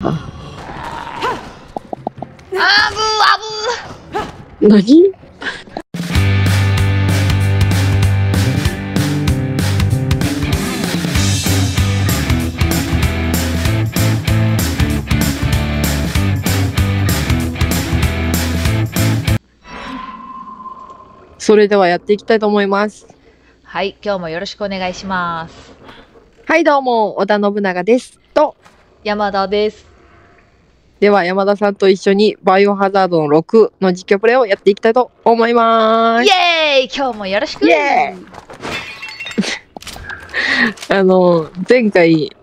あぶあ何それではやっていきたいと思います。はい、今日もよろしくお願いします。はい、どうも、織田信長です。と、山田です。では山田さんと一緒にバイオハザードの6の実況プレイをやっていきたいと思いますイ。エーイ今日もよろしくイエ あの、前回、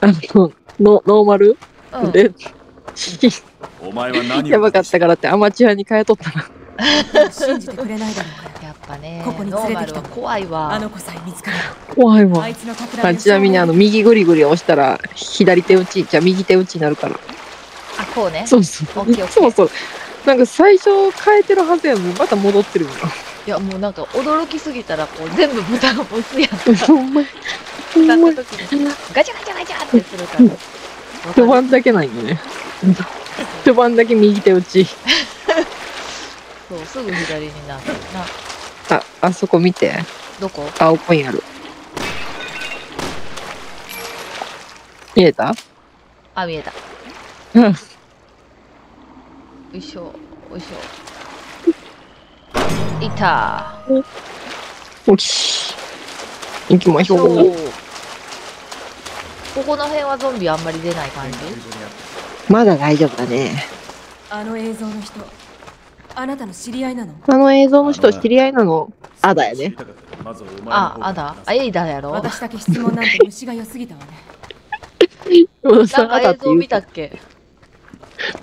あの、ノノーマルうん、で、お前は何を？やばかったからってアマチュアに変えとったな。信じてくれないだろうやっぱね、ここにノーマルは連れてきた怖いわ。あの子さえ見つから怖いわあ。いつの企あちなみにあの、右グリグリ押したら、左手打ち、じゃあ右手打ちになるから。あ、こうね。そうそう。そうそう。なんか最初変えてるはずやのに、また戻ってるよいや、もうなんか驚きすぎたら、こう全部ボタンを押すやん。な。ほんまに。ほん使まガチャガチャガチャってするから。序盤だけないよね。序盤だけ右手打ち。そう、すぐ左になるな。あ、あそこ見て。どこ？青コインある。見えた？あ、見えた。うん。よいしょ、よいしょ。いた。おし。行きましょそうう。ここの辺はゾンビあんまり出ない感じ？まだ大丈夫だね。あの映像の人あなたの知り合いなの？あの映像の人知り合いなの？あだやね。あ、あだ。あ、エイダやろ？私だけ質問なんて虫が良すぎたわね山田さんか映像見たっけ？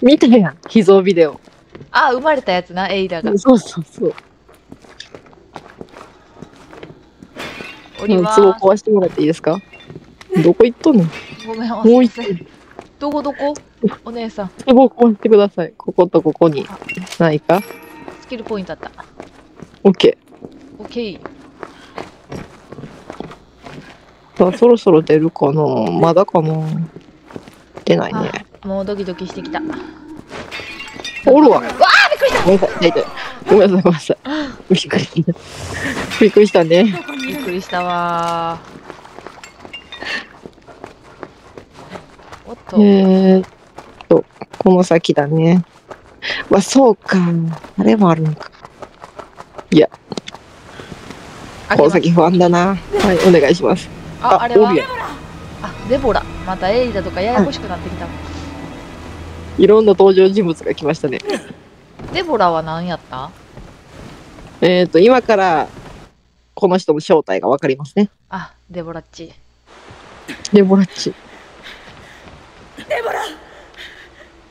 見たやん。秘蔵ビデオ。あ、生まれたやつな、エイダが。そうそうそう。おりまうん壺壊してもらっていいですか？どこ行っとんの？す。ごめん、もう一すいません。どこどこ？お姉さん、壺壊してください。こことここに。ないか？スキルポイントあった。オッケオッケー。ー。あそろそろ出るかなまだかな出ないね。あ、もうドキドキしてきた。おるわ。うわー、びっくりしたごめんなさい。ごめんなさい。ごめんなさい。びっくりした。びっくりしたね。びっくりしたわー。おっと、えーっと、この先だね。わ、そうか。あれもあるのか。あこの先不安だな。はい、お願いします。あ、あれはあ、デボラ。またエイダとかややこしくなってきた。いろんな登場人物が来ましたね。デボラは何やった？えーっと、今から、この人の正体がわかりますね。あ、デボラッチ。デボラッチ。デボラ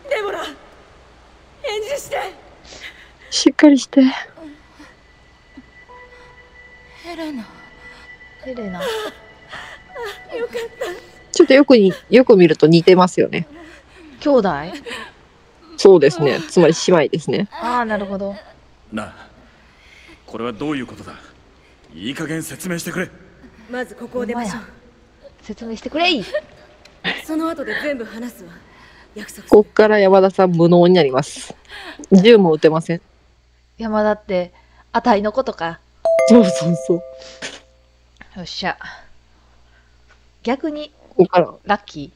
デボラ返事してしっかりして。ヘレナヘレナ？よかっちょっとよくに、よく見ると似てますよね。兄弟？そうですね。つまり姉妹ですね。ああ、なるほど。なあこれはどういうことだ？いい加減説明してくれたまずここを出ましょう説明してくれいその後で全部話すわ約束こっから山田さん無能になります。銃も撃てません。山田って、あたいのことか。そうそうそう。よっしゃ。逆に、ここから、ラッキ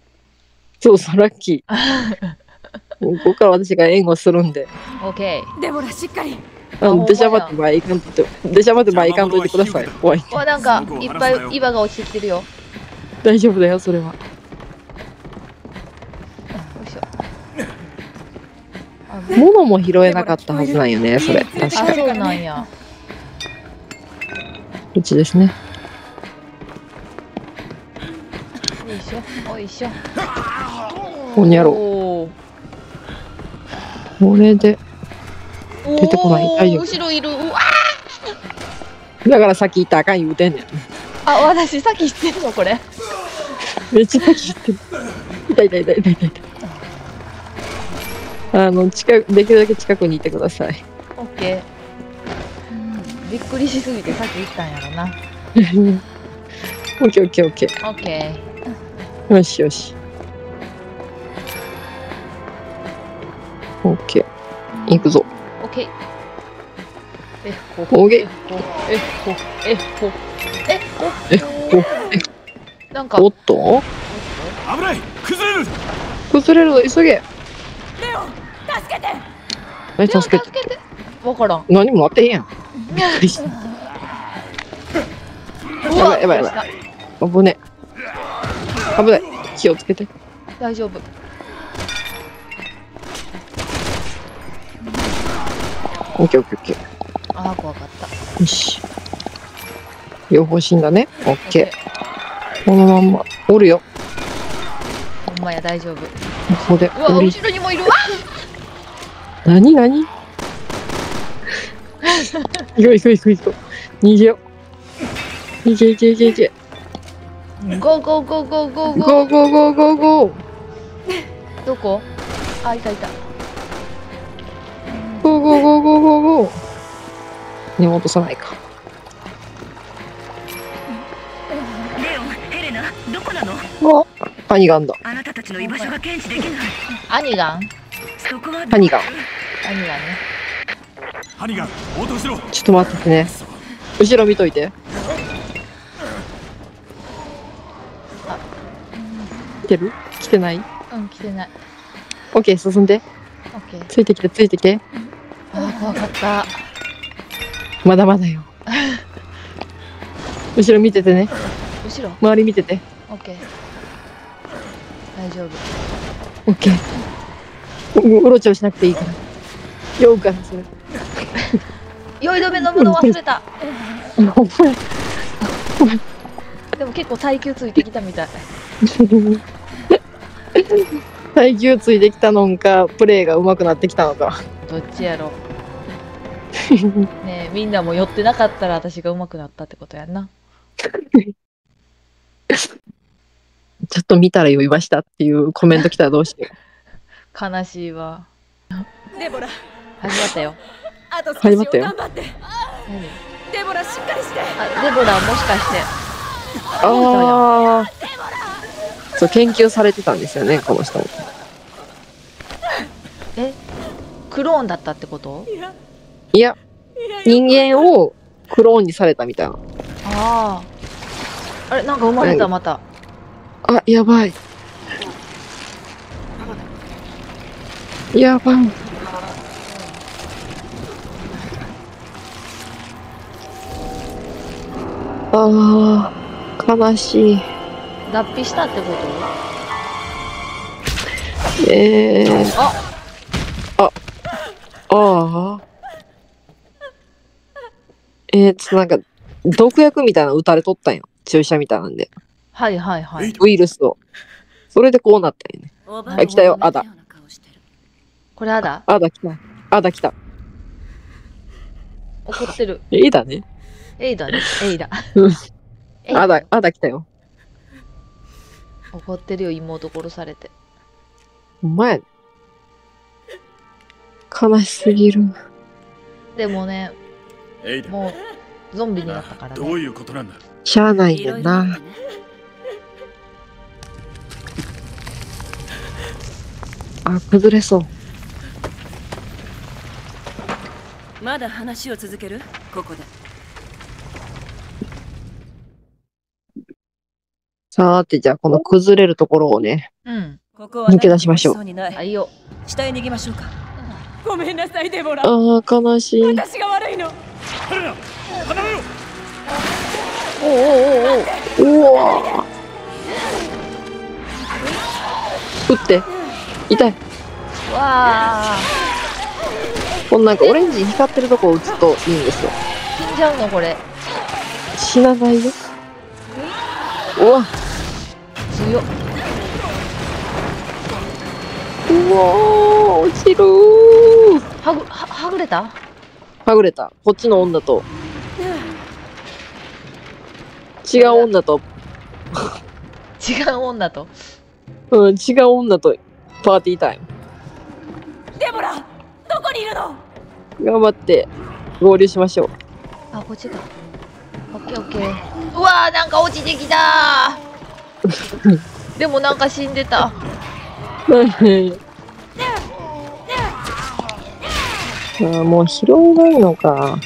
そうそう、ラッキー。ここから私が援護するんで。ー。オッケー。デボラしっかりあの、あほんまや出しゃばって前行かんと、出しゃばって前行かんといてください。怖い。お、なんか、いっぱい岩が落ちてきてるよ。よ大丈夫だよ、それは。いしょ。あ、物も拾えなかったはずなんよね、それ。確あか。そうなんや。うちですね。よいしょ。おいしょ。ほにゃろおーこれで。出てこない大丈夫後ろいる。うわだから先行ったらあかん言うてんねん。あ、私さっき知ってんのこれ。めっちゃ先言ってる。痛い痛い痛い痛い痛い。あの、近く、できるだけ近くにいてください。オッケー。びっくりしすぎてさっき言ったんやろな。オッケーオッケーオッケオッケー。よしよし。オッケー。行くぞ。オッケー。えほえほえほえほえほえほなんかおっと？危ない崩れる崩れるぞ、急げ。レオ助けてえ、でも助けて。助けてわからん何もなってへんやん。びっくりした。うやばいやばいやばい危ねえ。危ない。気をつけて。大丈夫オッケーオッケーオッケあー怖かったー。よし。両方死んだね。オッケー。このまんま。おるよ。ほんまや大丈夫ここで。うわ後ろにもいるわ何何？行こう行こう行こう行こう。逃げよう。いけいけいけいけ。 go go go go go go go go go go。どこ？あいたいた go go go go go go。根落とさないか。レオン、ヘレナ、どこなの？あ、ハニガンだ。あなたたちの居場所が検知できない。アニガン？そこはハニガン。アニガンねハニガン応答しろちょっと待っててね。後ろ見といて。来てる？来てない？うん来てないオッケー、進んで。オッケーついてきて、ついてきて。あー怖かったまだまだよ。後ろ見ててね。後ろ？周り見てて。オッケー大丈夫オッケー。ううろちょろしなくていいから。酔うから、それ。酔い止め飲むの忘れた でも結構耐久ついてきたみたい耐久ついてきたのんか、プレイが上手くなってきたのか。どっちやろ ねえみんなも寄ってなかったら私が上手くなったってことやんな。ちょっと見たら酔いましたっていうコメント来たらどうしよ 悲しいわ。デボラ。始まったよ。あと少し始まったよ。頑張って何？デボラしっかりして。あデボラもしかして。う。ああ。そう、研究されてたんですよね、この人も。え？クローンだったってこと？いや人間をクローンにされたみたいな。あああれなんか生まれたまたあ、やばい。やばい。ああ、悲しい。脱皮したってこと？ええあああ。えー、ちょっとなんか、毒薬みたいなの打たれとったんよ。注射みたいなんで。はいはいはいウイルスを。それでこうなったんよね。あ来たよあだこれあだ？あだ来た。あだ来た。怒ってるえいだね。エイだねエイだうんエイあだ、あだ来たよ。怒ってるよ妹殺されてほんまやね。悲しすぎる。でもねもうゾンビになったからね。どういうことなんだ？しゃあないねんな。あ、崩れそう。まだ話を続ける？ここで。さーて、じゃあこの崩れるところをね。うん。ここは抜け出しましょう。そうにない。あいいよ。下へ逃げましょうか。ごめんなさいデボラ。あー、悲しい。私が悪いのおおおおおうわー。撃って。痛い。わあこのなんかオレンジに光ってるとこを撃つといいんですよ。死んじゃうのこれ死なないよ。うわ。強っうわー、落ちるー。はぐははぐれた？はぐれた。こっちの女と。違う女と、違う女と？うん、違う女とパーティータイデボラどこにいるの？ム。頑張って合流しましょう。あこっちかオッケーオッケー。うわーなんか落ちてきた。ー でもなんか死んでた。ーもう疲労があるのか。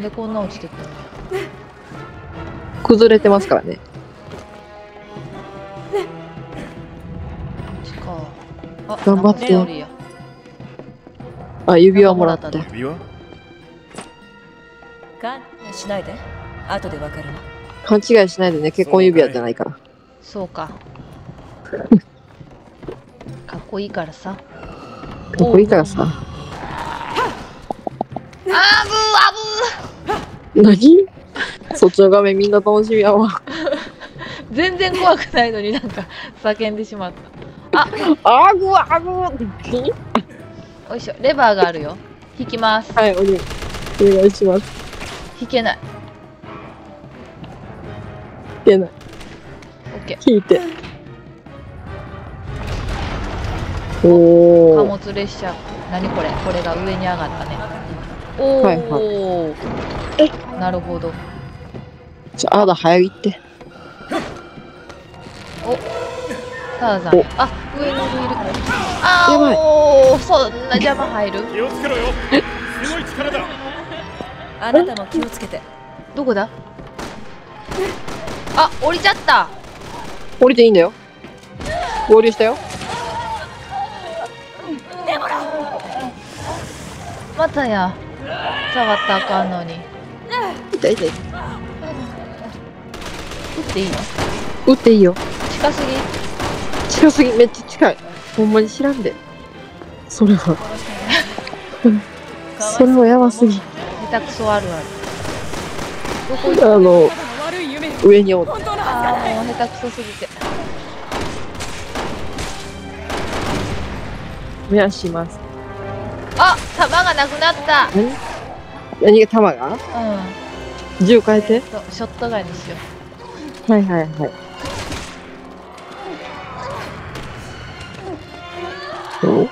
なんでこんな落ちてくるの？崩れてますからね。こっちかあ頑張って。なんか一人やあ、指輪もらった。指輪？勘しないで。後でわかるわ勘違いしないでね、結婚指輪じゃないから。そうか。かっこいいからさ。かっこいいからさ。何？そっちの画面みんな楽しみやわ。全然怖くないのになんか叫んでしまった。あぐわあぐわ。おいしょ。レバーがあるよ。引きます。はい、お願い。お願いします。引けない。いけない。オッケー。引いて。お貨ー。物列車。何これ？これが上に上がったねおお、はいなるほど。じゃあ、あだ早いって。ターザン。お。あ上にいるあやばい。ーおーそんな邪魔入る。気をつけろよ。すごい力だ。あなたも気をつけて。どこだ？あ降りちゃった。降りていいんだよ。合流したよ。またや触ったらあかんのに痛い痛い。撃っていいの？撃っていいよ。近すぎ？近すぎ、めっちゃ近い。ほんまに知らんで。それは。それはやばすぎ。下手くそあるあるあの、上におる。本当のあーもう下手くそすぎてお願いします。あ弾がなくなった何何が弾が？うん銃変えてえっとショットガンにしよはいはいはい。お？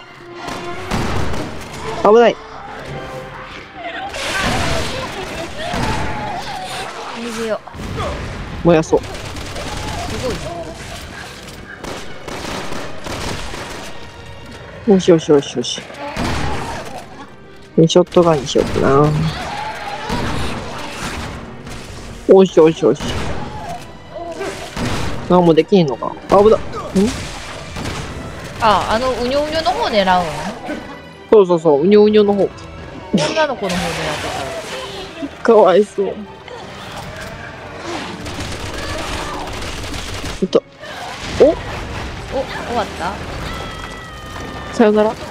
危ない。う逃げよ燃やそう。うすごいよしよしよしよし。ショットガンにしようかな。おしよしよし。何もできんのか。あ、危ない。ああのうにょうにょの方狙うの？そうそうそう、うにょうにょの方。女の子の方狙ってかわいそう。いった。たお終わった？さよなら。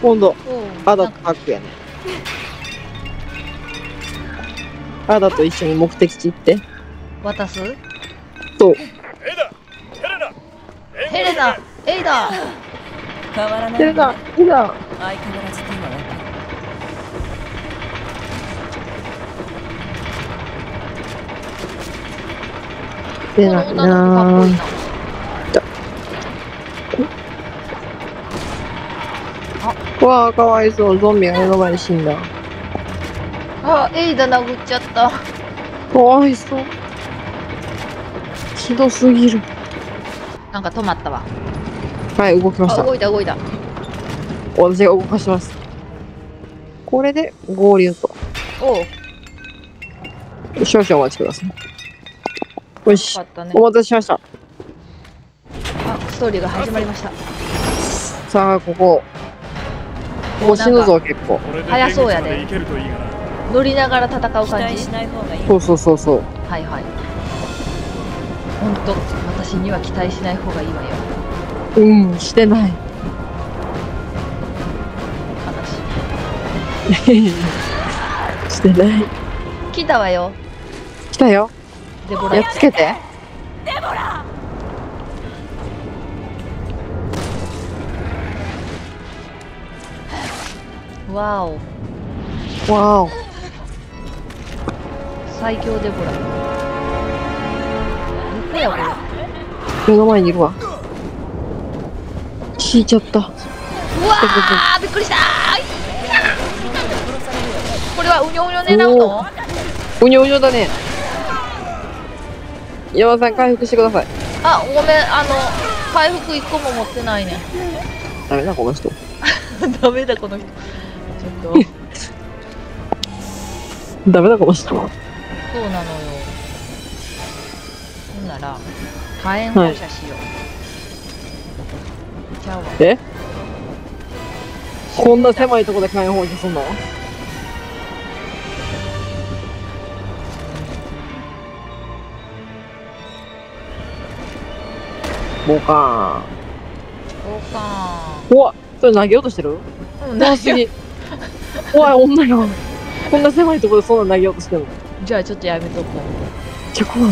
今度、アダとなんかハックやね。アダと一緒に目的地行って。渡す？そう。エダヘレナヘレナエイダ変わらないテレだ、いざ。相変わらず手はわかる出ないなぁ。わあ、かわいそう。ゾンビが目の前に死んだ。あエイダ殴っちゃったかわいそう。ひどすぎる。なんか止まったわはい、動きましあた。動いた動いた私が動かします。これで合流と。おう少々お待ちください。よしねお待たせしました。あストーリーが始まりましたさあ、ここ。もう死ぬぞ、結構。これで早そうやで乗りながら戦う期感じ？待しない方がいいそうそうそうそう。はいはいほんと私には期待しない方がいいわようん、してない。悲ししてない。い来たわよ来たよ。デボラやっつけて。わおわお。最強デボラどこやこれ目の前にいるわ。引いちゃった。うわーびっくりしたーこれはうにょうにょ狙うの？うにょうにょだね。山田さん回復してください。あごめんあの回復1個も持ってないねダメだ、この人。ダメだこの人と ダメだ、この人。そうなのよ。ほんなら火炎放射しよう、ちゃうわえこんな狭いとこで火炎放射すんの？ボカそうかーン。うわ、それ投げようとしてる？うん怖すぎ。怖い女よ。こんな狭いとこでそんなん投げようとしてるの。じゃあちょっとやめとこうめっちゃ怖い。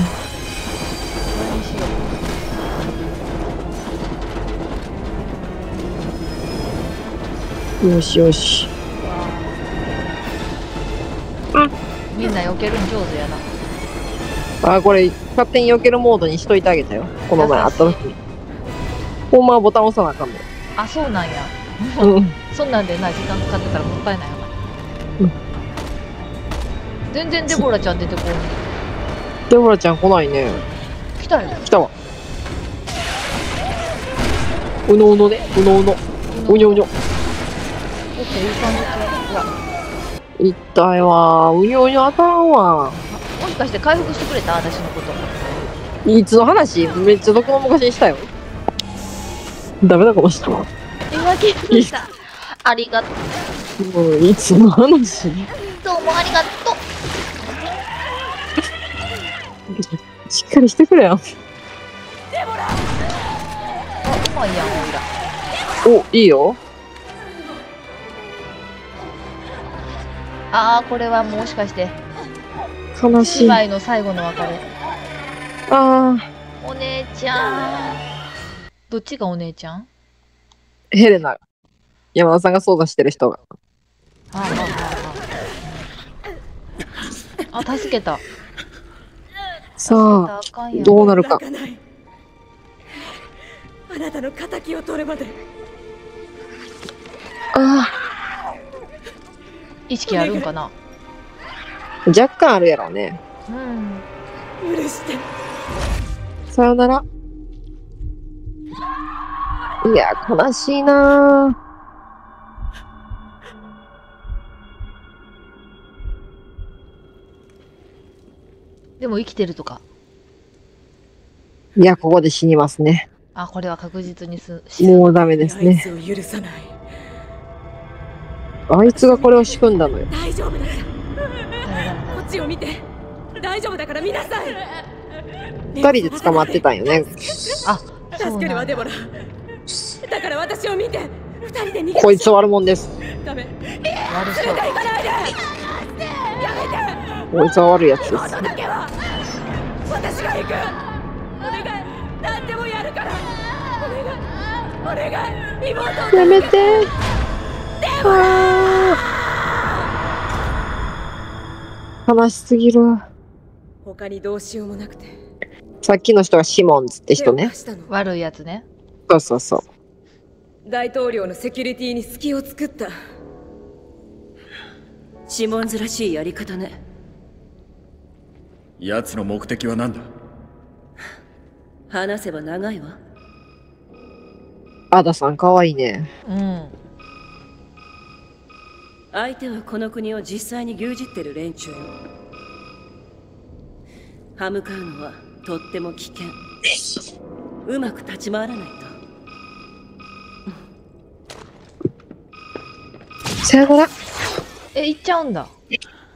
よよしよし。うみんな避けるん上手やなあ、これ、勝手に避けるモードにしといてあげたよ。この前あった時に。ほんまはボタン押さなあかんのよ。あそうなんやうん。そんなんでな時間使ってたらもったいないわ、うん全然デボラちゃん出てこないデボラちゃん来ないね。来たよ来たわ。うのうのね。うのうの。うにょうにょ。オッケーいい感じうわいったいわ。うにょうにょあかんわ。もしかして回復してくれた？私のこといつの話？めっちゃどこの昔にしたよ。ダメだ、この人。も言い訳ししたありがとうう、いつの話？どうもありがとうしっかりしてくれよ。あうまいやんおいいいよ。あーこれはもしかして悲しい。あ姉妹の最後の別れあお姉ちゃんどっちがお姉ちゃん？ー、ヘレナ。山田さんが操作してる人が。あああああ助けたさあどうなるか。あなたの敵を取るまで。あ意識あるんかな？あ、若干あるやろうね。うん。許して。さよなら。いや、悲しいなでも生きてるとか。いや、ここで死にますね。あこれは確実にすもうダメですあいね。つを許さない。あいつがこれを仕組んだのよ。大丈夫だから。こっちを見て。大丈夫だから見なさい。二人で捕まってたんよね。あ助けるわデボラ。だ。から私を見て。二人で逃げこいつ悪者です。ダメ。悪そう。行かないで。こいつは悪いやつです。私が行くお願い何でもやるからお願いお願い妹をやめて。悲しすぎる。他にどうしようもなくてさっきの人がシモンズって人ね悪いやつねそうそうそう。大統領のセキュリティに隙を作ったシモンズらしいやり方ね奴の目的は何だ？話せば長いわ。アダさんかわいいね。うん。相手はこの国を実際に牛耳ってる連中よ。歯向かうのはとっても危険。うまく立ち回らないと。さよなら。え行っちゃうんだ。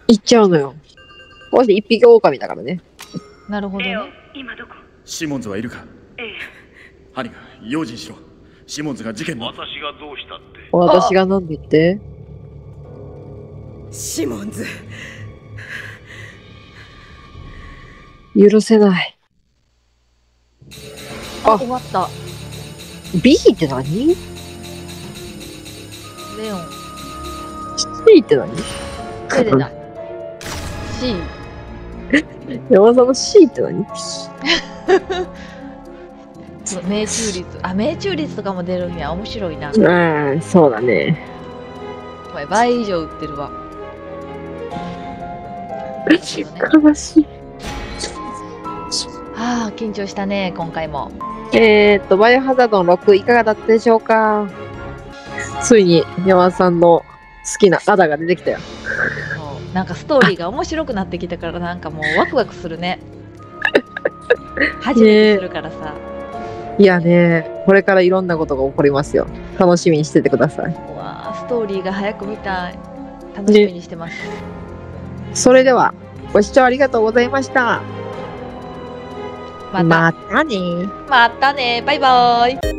行っちゃうのよ。私一匹狼だからね。なるほどね。今どこ？シモンズはいるか？ええ。ハリが用心しろ。シモンズが事件の。私がどうしたって。私がなんで言って？シモンズ。許せない。あ終わった。B って何 ?C レオン。って何？セレナ C 山田さんの C って何命中率あ命中率とかも出るんや面白いなうん、そうだね。お前倍以上売ってるわ悲しい。はあ緊張したね今回もえーっと、バイオハザードの6いかがだったでしょうか？ついに山田さんの好きなアダが出てきたよ。なんかストーリーが面白くなってきたからなんかもうワクワクするね。初めてするからさ、いやね、これからいろんなことが起こりますよ。楽しみにしててください。うわあストーリーが早く見たい。楽しみにしてます、それでは、ご視聴ありがとうございました。また。またね。またね。バイバイ